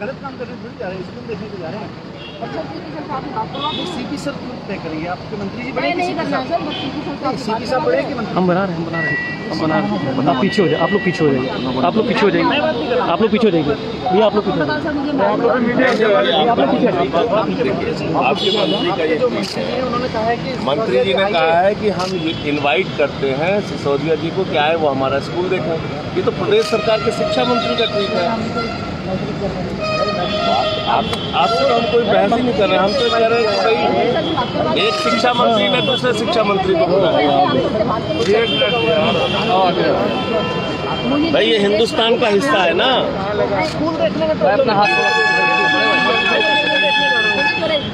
गलत काम करने थोड़ी जा रहे हैं स्कूल देखने को जा रहे हैं अच्छा सीपी सर क्यों तय करेंगे आपके मंत्री जी बड़े है सीपी सर बड़े कि हम बना रहे हैं हम बना रहे हैं हम बना रहे हैं आप पीछे हो जाए आप लोग पीछे हो जाइए आप लोग पीछे हो जाएँगे आप लोग पीछे हो जाइए भैया आप लोग पीछे हो पता जाइए सर मुझे मालूम है। आप लोग पीछे हो जाइए आपके मंत्री का ये जो मंत्री जी हैं उन्होंने कहा मंत्री जी ने कहा है कि हम इनवाइट करते हैं सिसोदिया जी को क्या है वो हमारा स्कूल देखें ये तो प्रदेश सरकार के शिक्षा मंत्री का ट्वीट है। आप आपसे तो हम कोई बहस ही नहीं कर रहे हम तो कह रहे हैं कि भाई एक शिक्षा मंत्री ने दूसरे शिक्षा मंत्री को बुलाया भाई ये हिंदुस्तान का हिस्सा है ना स्कूल देखने में तो अपना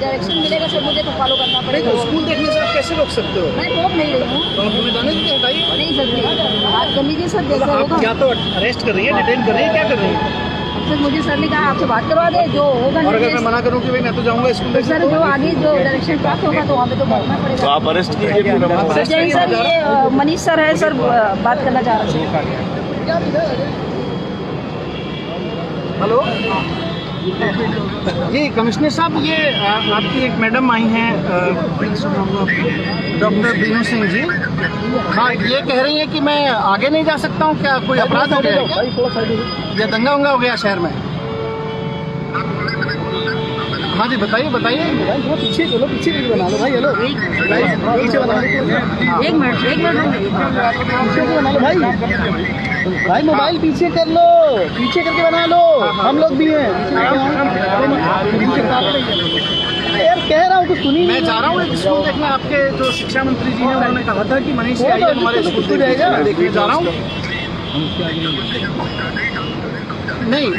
डायरेक्शन मिलेगा सर मुझे तो फॉलो करना पड़ेगा। स्कूल देखने से आप कैसे रोक सकते हो? मैं रोक नहीं रही हूँ। तो आप नहीं सर नहीं बात कर लीजिए सर जैसा आप होगा। या तो अरेस्ट कर रही है डिटेन कर रही है क्या कर रही है? सर मुझे सर ने कहा आपसे बात करवा दे जो होगा और अगर मैं मना करूँ कि भाई मैं तो जाऊँगा स्कूल तो सर जो आगे जो डायरेक्शन प्राप्त होगा तो वहाँ पे तो तो पड़ेगा। आप अरेस्ट कीजिए फिर हम सर जैन सर ये अ, मनीष सर है सर बात करना चाह रहे थे हेलो? जी कमिश्नर साहब ये आपकी एक मैडम आई हैं डॉक्टर बीनू सिंह जी। हाँ ये कह रही हैं कि मैं आगे नहीं जा सकता हूँ क्या कोई अपराध हो गया या दंगा उंगा हो गया शहर में। हाँ जी बताइए बताइए। पीछे चलो पीछे बना लो भाई हेलो पीछे बना लो एक मिनट एक मिनट पीछे बना लो भाई भाई मोबाइल पीछे कर लो। पीछे करके बना लो। हम लोग भी हैं। यार कह रहा हूँ तो सुनी मैं जा रहा हूँ एक स्कूल देखने आपके जो शिक्षा मंत्री जी हैं उन्होंने कहा था कि मनीष जी आइए हमारे स्कूल को जाएगा। देखने जा रहा हूँ। नहीं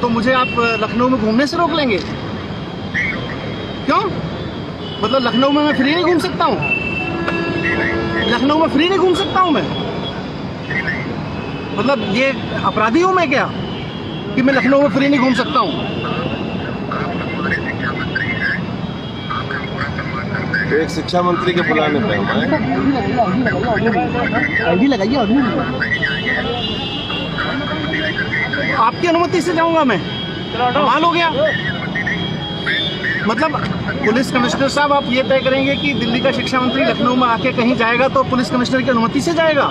तो मुझे आप लखनऊ में घूमने से रोक लेंगे? क्यों? मतलब लखनऊ में मैं फ्री नहीं घूम सकता हूँ। लखनऊ में फ्री नहीं घूम सकता हूँ मैं। मतलब ये अपराधी हूँ मैं क्या? कि मैं लखनऊ में फ्री नहीं घूम सकता हूँ। तो एक शिक्षा मंत्री के बुलाने पे आईडी लगाइए आपकी अनुमति से जाऊँगा मैं। कमाल हो गया। मतलब पुलिस कमिश्नर साहब, आप ये तय करेंगे कि दिल्ली का शिक्षा मंत्री लखनऊ में आके कहीं जाएगा तो पुलिस कमिश्नर की अनुमति से जाएगा?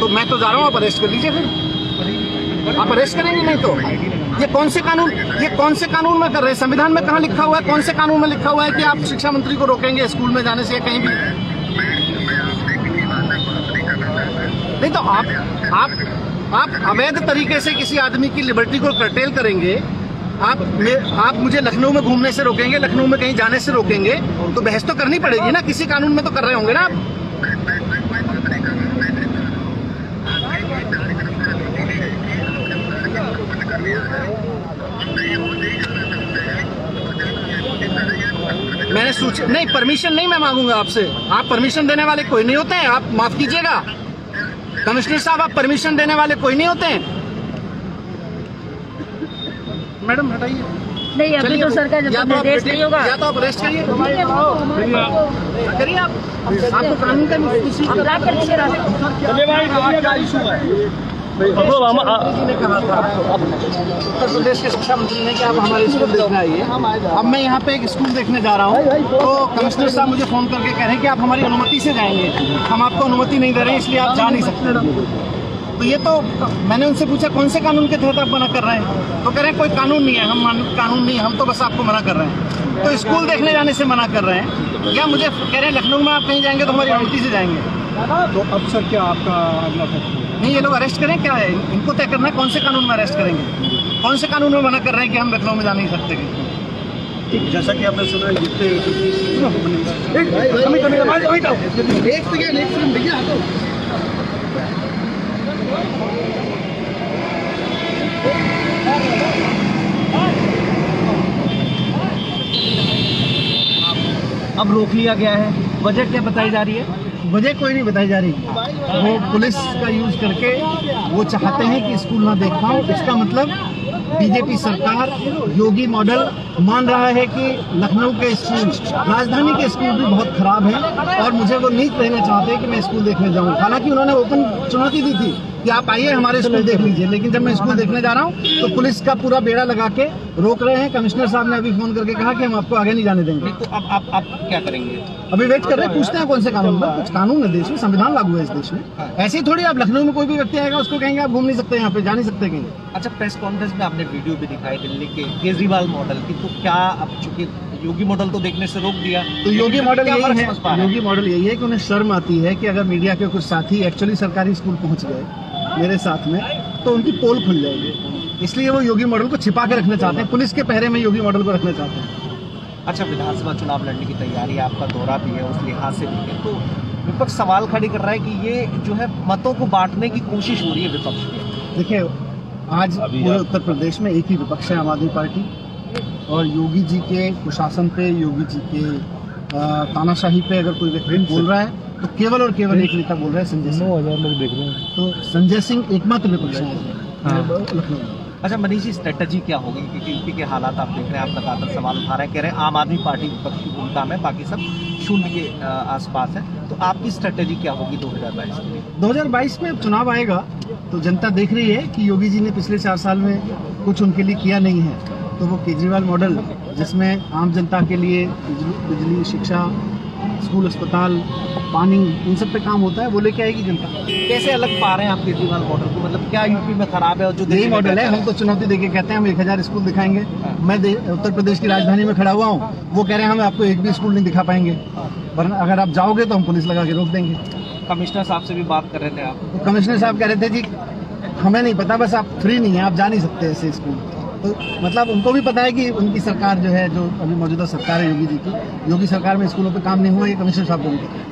तो मैं तो जा रहा हूँ, आप अरेस्ट कर लीजिए फिर। आप अरेस्ट करेंगे नहीं तो? ये कौन से कानून, ये कौन से कानून में कर रहे हैं? संविधान में कहाँ लिखा हुआ है? कौन से कानून में लिखा हुआ है कि आप शिक्षा मंत्री को रोकेंगे स्कूल में जाने से या कहीं भी? नहीं तो आप आप आप अवैध तरीके से किसी आदमी की लिबर्टी को कर्टेल करेंगे आप आप मुझे लखनऊ में घूमने से रोकेंगे, लखनऊ में कहीं जाने से रोकेंगे तो बहस तो करनी पड़ेगी ना? किसी कानून में तो कर रहे होंगे ना आप? मैंने सूच, नहीं परमिशन नहीं मैं मांगूँगा आपसे। आप परमिशन देने वाले कोई नहीं होते हैं। आप माफ़ कीजिएगा। कमिश्नर साहब, आप परमिशन देने वाले कोई नहीं होते हैं। मैडम हटाइए। नहीं अभी तो सर का जब तक तो निर्देश नहीं होगा। या तो आप अरेस्ट करिए। करिए आप। आपको कानून का किसी हम ला कर दीजिए हम आ- जी ने कहा था उत्तर प्रदेश के शिक्षा मंत्री ने कि आप हमारे स्कूल देखने आइए। अब मैं यहाँ पे एक स्कूल देखने जा रहा हूँ तो कमिश्नर साहब मुझे फ़ोन करके कह रहे हैं कि आप हमारी अनुमति से जाएँगे। हम आपको अनुमति नहीं दे रहे हैं इसलिए आप जा नहीं सकते। तो ये तो मैंने उनसे पूछा कौन से कानून के तहत आप मना कर रहे हैं तो कह रहे हैं कोई कानून नहीं है हम कानून नहीं हम तो बस आपको मना कर रहे हैं तो स्कूल देखने जाने से मना कर रहे हैं या मुझे कह रहे हैं लखनऊ में आप कहीं जाएँगे तो हमारी अनुमति से जाएँगे तो अब सर क्या आपका अगला नहीं ये लोग अरेस्ट करें क्या है इनको तय करना है कौन से कानून में अरेस्ट करेंगे कौन से कानून में मना कर रहे हैं कि हम लखनऊ में जा नहीं सकते? जैसा कि आपने सुना जितने एक सेकेंड एक सेकेंड भैया अब रोक लिया गया है। वजह क्या बताई जा रही है? वजह कोई नहीं बताई जा रही। वो पुलिस का यूज़ करके वो चाहते हैं कि स्कूल ना देख पाऊँ इसका मतलब बीजेपी सरकार योगी मॉडल मान रहा है कि लखनऊ के स्कूल, राजधानी के स्कूल भी बहुत खराब हैं और मुझे वो नहीं कहना चाहते कि मैं स्कूल देखने जाऊँ। हालाँकि उन्होंने ओपन चुनौती दी थी। कि आप आइए हमारे स्कूल देख लीजिए। लेकिन जब मैं स्कूल देखने जा रहा हूँ तो पुलिस का पूरा बेड़ा लगा के रोक रहे हैं। कमिश्नर साहब ने अभी फ़ोन करके कहा कि हम आपको आगे नहीं जाने देंगे। तो अब आप आप क्या करेंगे? अभी वेट कर रहे हैं पूछते हैं कौन से कानून पर। कुछ कानून है देश में संविधान लागू है इस देश में। ऐसे ही थोड़ी आप लखनऊ में कोई भी व्यक्ति आएगा उसको कहेंगे आप घूम नहीं सकते यहाँ पे जा नहीं सकते कहीं। अच्छा प्रेस कॉन्फ्रेंस में आपने वीडियो भी दिखाई दिल्ली के केजरीवाल मॉडल की तो क्या अब चूँकि योगी मॉडल तो देखने से रोक दिया? तो योगी मॉडल यही है योगी मॉडल यही है कि उन्हें शर्म आती है कि अगर मीडिया के कुछ साथी एक्चुअली सरकारी स्कूल पहुँच गए मेरे साथ में तो उनकी पोल खुल जाएगी। इसलिए वो योगी मॉडल को छिपा के रखना चाहते हैं। पुलिस के पहरे में योगी मॉडल को रखना चाहते हैं। अच्छा विधानसभा चुनाव लड़ने की तैयारी है आपका दौरा भी है उस लिहाज से भी है। तो विपक्ष सवाल खड़ी कर रहा है कि ये जो है मतों को बांटने की कोशिश हो रही है विपक्ष की। देखिए आज पूरे उत्तर प्रदेश में एक ही विपक्ष है आम आदमी पार्टी। और योगी जी के कुशासन पे योगी जी के तानाशाही पे अगर कोई व्यक्ति बोल रहा है तो केवल और केवल एक नेता बोल रहे हैं संजय सिंह। हज़ार लोग देख रहे हैं। तो संजय सिंह एकमात्र विपक्ष है। लखनऊ अच्छा मनीष जी स्ट्रेटजी क्या होगी? क्योंकि यूपी के हालात आप देख रहे हैं आप लगातार सवाल उठा रहे हैं कह रहे हैं आम आदमी पार्टी विपक्ष की भूमिका में बाकी सब शून्य के आसपास है। तो आपकी स्ट्रेटजी क्या होगी 2022 के लिए? 2022 में चुनाव आएगा तो जनता देख रही है कि योगी जी ने पिछले चार साल में कुछ उनके लिए किया नहीं है। तो वो केजरीवाल मॉडल जिसमें आम जनता के लिए बिजली शिक्षा स्कूल अस्पताल पानी इन सब पे काम होता है वो लेके आएगी जनता। कैसे अलग पा रहे हैं आप केजरीवाल मॉडल को? मतलब क्या यूपी में खराब है और जो यही मॉडल है बेहतर हम तो चुनौती देके कहते हैं हम एक हज़ार स्कूल दिखाएँगे। मैं उत्तर प्रदेश की राजधानी में खड़ा हुआ हूँ वो कह रहे हैं हम आपको एक भी स्कूल नहीं दिखा पाएँगे। वरना अगर आप जाओगे तो हम पुलिस लगा के रोक देंगे। कमिश्नर साहब से भी बात कर रहे थे आप। तो कमिश्नर साहब कह रहे थे जी हमें नहीं पता बस आप फ्री नहीं है आप जा नहीं सकते ऐसे स्कूल। तो मतलब उनको भी पता है कि उनकी सरकार जो है जो अभी मौजूदा सरकार है योगी जी की योगी सरकार में स्कूलों पे काम नहीं हुआ ये कमिश्नर साहब को भी पता है।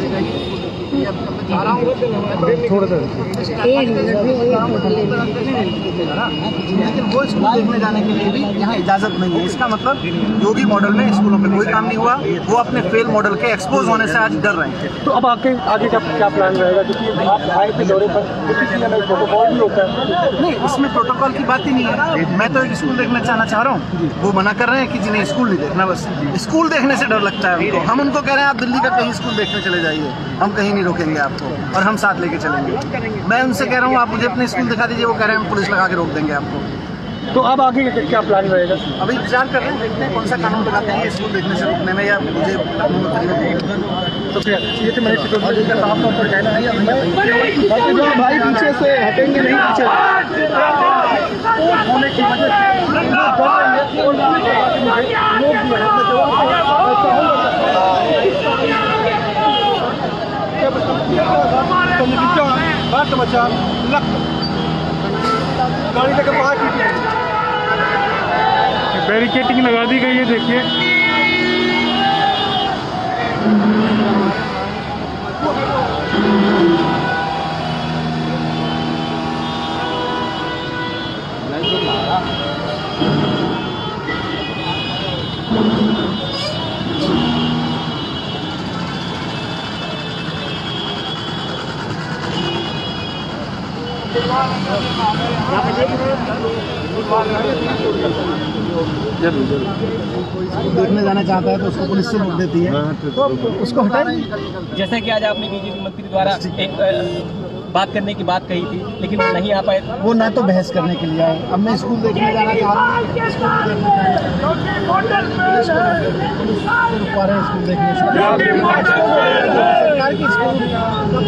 ठीक ये लेकिन वो स्कूल देखने जाने के लिए भी यहाँ इजाज़त नहीं है। इसका मतलब योगी मॉडल में स्कूलों में कोई काम नहीं हुआ। वो अपने फेल मॉडल के एक्सपोज होने से आज डर रहे हैं। तो अब आगे आगे का क्या प्लान रहेगा? क्योंकि आप आए थे दौरे पर तो प्रोटोकॉल भी होता है। नहीं इसमें प्रोटोकॉल की बात ही नहीं है। मैं तो एक स्कूल देखना चाहना चाह रहा हूँ। वो मना कर रहे हैं कि जी नहीं स्कूल नहीं देखना बस स्कूल देखने से डर लगता है उनको हम उनको कह रहे हैं आप दिल्ली का कहीं स्कूल देखने चले जाइए। हम कहीं नहीं रोकेंगे आपको और हम साथ लेके चलेंगे। मैं उनसे कह रहा हूँ आप मुझे अपने स्कूल दिखा दीजिए वो कह रहे हैं हम पुलिस लगा के रोक देंगे आपको। तो अब आगे क्या प्लान रहेगा? अभी इंतज़ार कर रहे हैं देखते हैं कौन सा कानून लगाते हैं ये स्कूल देखने से रोकने में या मुझे तो क्या ये तो मैंने सिसोदिया का साफ़ तौर पर कहना है भाई पीछे से हटेंगे नहीं पीछे होने की वजह बात बचा गाड़ी तक पहुँच चुकी है बैरिकेटिंग लगा दी गई है देखिए। देखने जाना चाहता है तो उसको पुलिस से रोक देती है। तो उसको हटाएँगे जैसा कि आज आपने बीजेपी मंत्री द्वारा एक बात करने की बात कही थी लेकिन वो नहीं आ पाए। वो ना तो बहस करने के लिए आए। अब मैं स्कूल देखने जाना चाह रहा हूँ। स्कूल। देखने हैं से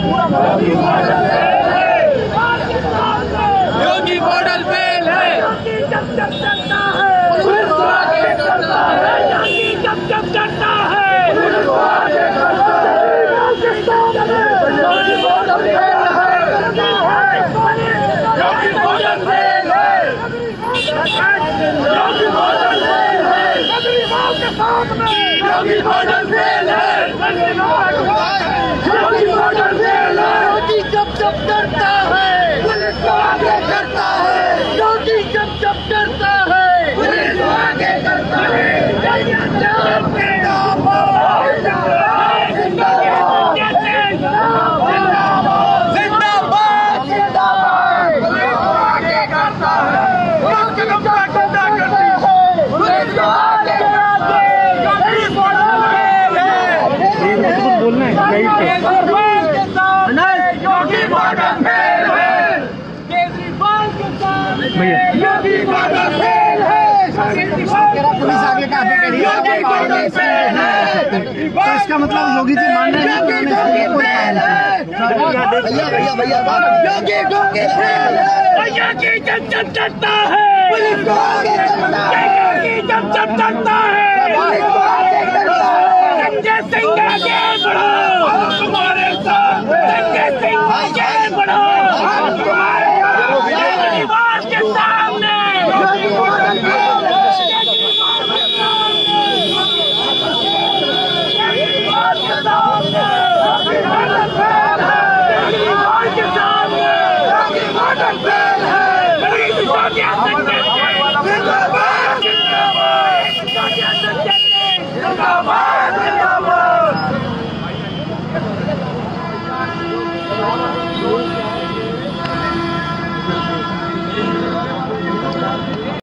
पूरा शामिल होना पुलिस आगे इसका मतलब योगी जी मान रहे हैं भैया की जनता है।